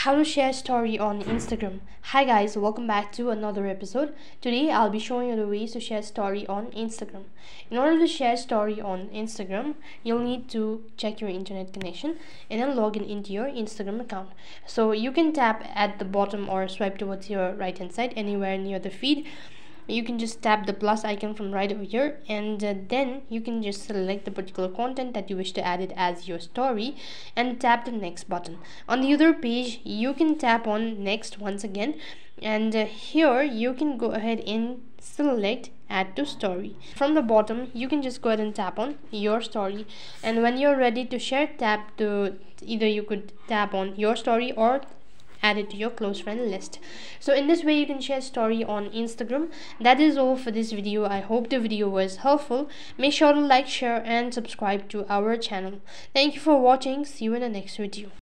how to share story on instagram. Hi guys. Welcome back to another episode. Today i'll be showing you the ways to share story on instagram. In order to share story on instagram you'll need to check your internet connection and then log in into your instagram account. So you can tap at the bottom or swipe towards your right hand side anywhere near the feed you can just tap the plus icon from right over here and uh, then you can just select the particular content that you wish to add it as your story and tap the next button. On the other page you can tap on next once again and uh, here you can go ahead and select add to story. From the bottom you can just go ahead and tap on your story and when you're ready to share tap to either you could tap on your story or add it to your close friend list. So in this way you can share story on instagram. That is all for this video. I hope the video was helpful. Make sure to like share and subscribe to our channel. Thank you for watching. See you in the next video